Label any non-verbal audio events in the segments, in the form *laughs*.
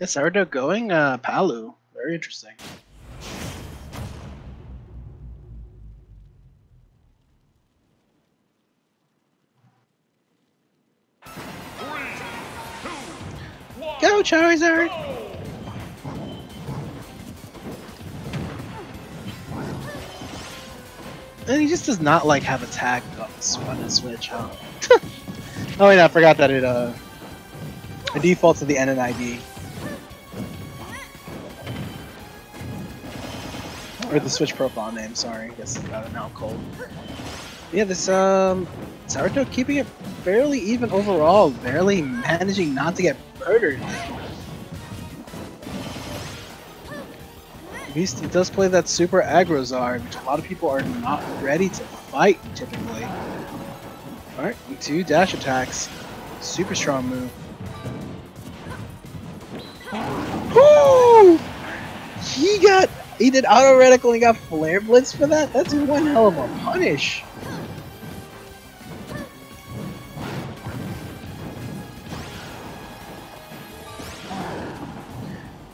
Yeah, SaurDeux going uh, Palu. Very interesting. Go Charizard! And he just does not like have attack on his switch, huh? *laughs* oh wait, I forgot that it uh it defaults to the NNID. Or the Switch profile name, sorry. I guess I got it now cold. Yeah, this um SaurDeux keeping it fairly even overall, barely managing not to get murdered. He does play that super aggro Zard, which a lot of people are not ready to fight typically. Alright, two dash attacks. Super strong move. Woo! He got he did auto reticle and got flare blitz for that? That's one hell of a punish.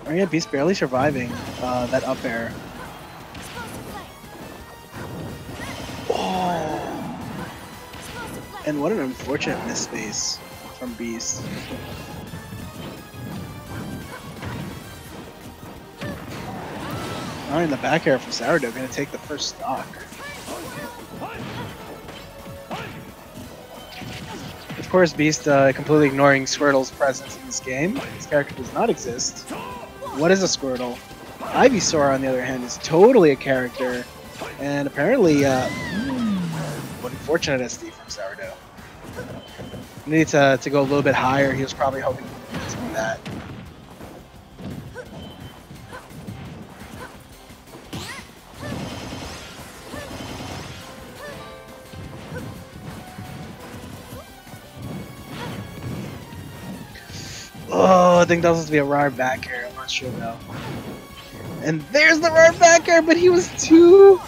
Oh yeah, Beast barely surviving uh, that up air. Oh! And what an unfortunate miss space from Beast. Alright, the back air from SaurDeux gonna take the first stock. Of course, Beast uh, completely ignoring Squirtle's presence in this game. This character does not exist. What is a Squirtle? Ivysaur, on the other hand, is totally a character, and apparently, uh, what unfortunate SD from SaurDeux. Needed to, to go a little bit higher. He was probably hoping to do that. Oh, I think that was supposed to be a rare back air. I'm not sure though. And there's the rare back air, but he was too.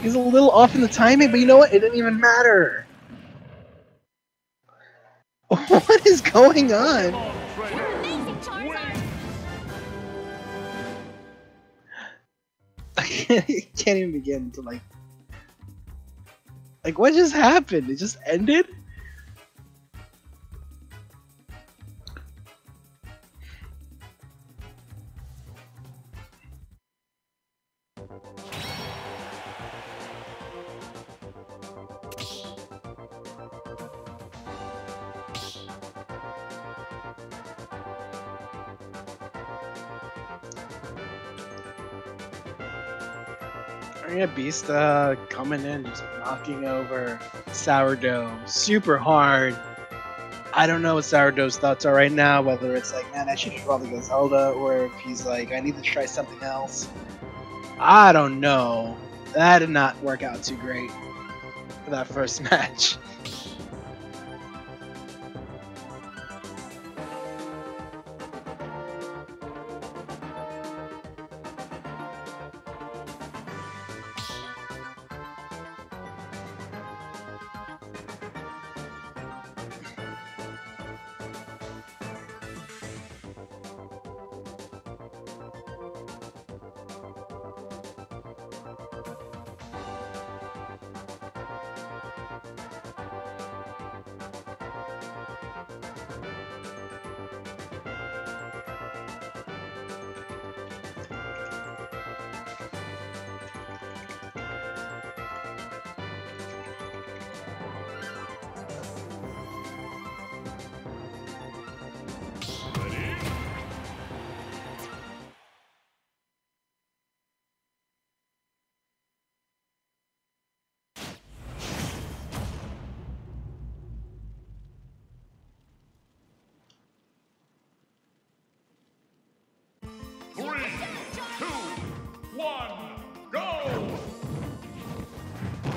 He's a little off in the timing, but you know what? It didn't even matter. *laughs* What is going on? *laughs* I can't, I can't even begin to like. Like, what just happened? It just ended? Beast uh, coming in, just knocking over SaurDeux super hard. I don't know what SaurDeux's thoughts are right now, whether it's like, man, I should probably go Zelda, or if he's like, I need to try something else. I don't know. That did not work out too great for that first *laughs* match.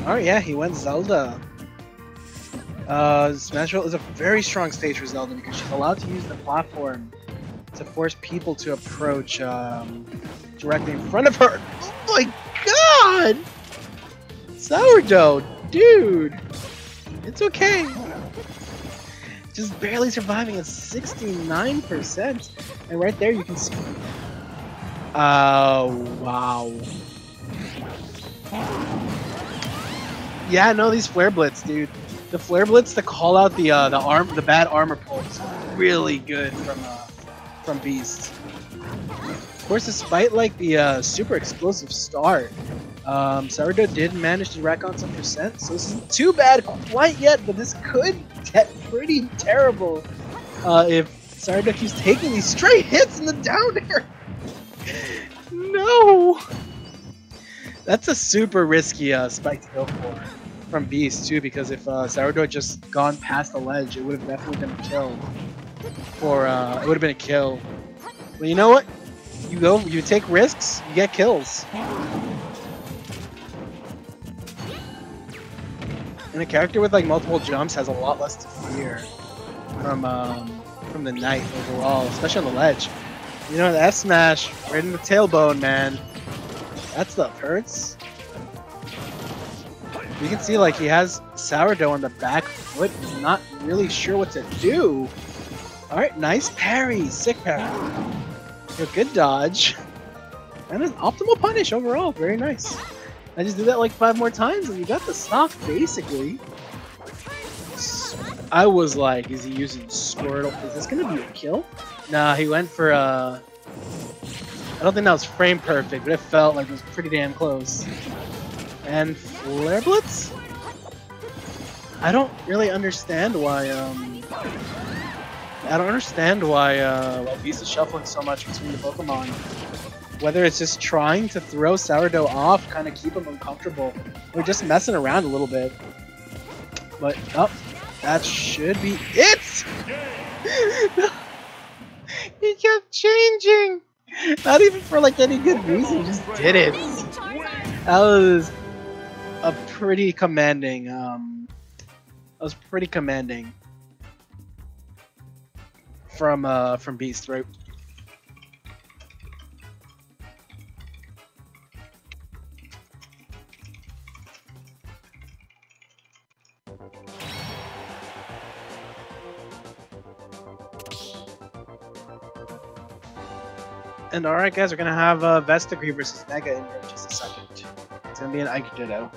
Oh yeah, he went Zelda. Uh, Smashville is a very strong stage for Zelda because she's allowed to use the platform to force people to approach um, directly in front of her. Oh my god! SaurDeux, dude! It's okay. Just barely surviving at 69%. And right there you can see. Oh, wow. Yeah, no, these flare blitz, dude. The flare blitz to call out the uh, the arm, the bad armor pulls, really good from uh, from Beast. Of course, despite like the uh, super explosive start, um, SaurDeux did manage to rack on some percent, so this isn't too bad quite yet, but this could get pretty terrible uh, if SaurDeux keeps taking these straight hits in the down air. No! That's a super risky uh, spike to go for from Beast too, because if uh, SaurDeux just gone past the ledge, it would have definitely been a kill. For uh, it would have been a kill. But you know what? You go, you take risks, you get kills. And a character with like multiple jumps has a lot less to fear from um, from the knight overall, especially on the ledge. You know, the F smash right in the tailbone, man. That stuff hurts. You can see like he has SaurDeux on the back foot. Not really sure what to do. All right, nice parry, sick parry. A good dodge. And an optimal punish overall, very nice. I just did that like five more times and you got the stock basically. I was like, is he using Squirtle? Is this gonna be a kill? Nah, he went for uh I don't think that was frame perfect, but it felt like it was pretty damn close. And Flare Blitz? I don't really understand why um I don't understand why uh why Beast is shuffling so much between the Pokemon whether it's just trying to throw SaurDeux off, kind of keep him uncomfortable, or just messing around a little bit. But, oh, that should be it! *laughs* he kept changing! Not even for like any good reason, just did it. That was a pretty commanding, um, that was pretty commanding from, uh, from Beast, right? And alright guys, we're gonna have uh, Vestagre versus Mega in here in just a second. It's gonna be an Ditto.